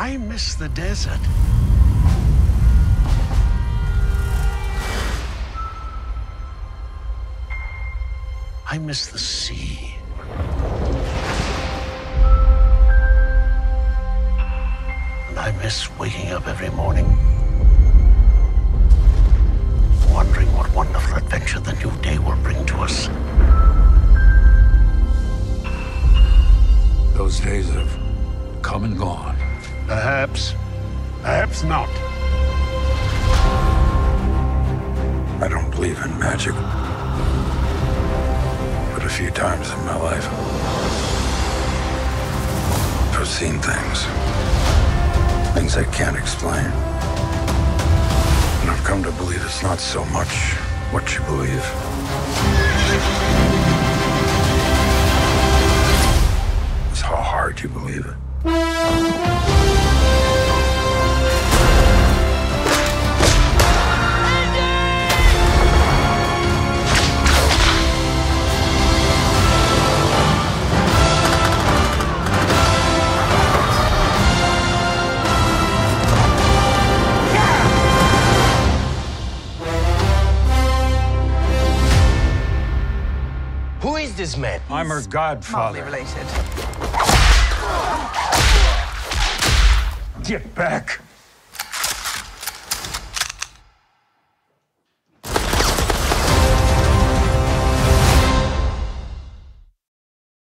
I miss the desert. I miss the sea. And I miss waking up every morning, wondering what wonderful adventure the new day will bring to us. Those days have come and gone. Perhaps, perhaps not. I don't believe in magic. But a few times in my life, I've seen things. Things I can't explain. And I've come to believe it's not so much what you believe. Is this man? I'm her Hardly godfather. related. Get back.